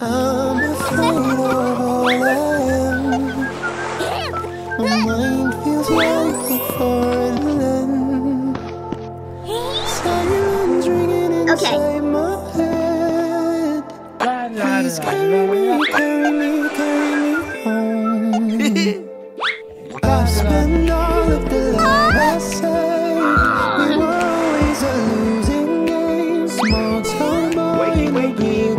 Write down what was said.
I'm afraid of all I am. My mind feels like a foreign land. Sirens ringing inside my head. Please carry me, carry me, carry me home. I've spent all of the love I saved. We were always a losing game. Small town boy in a big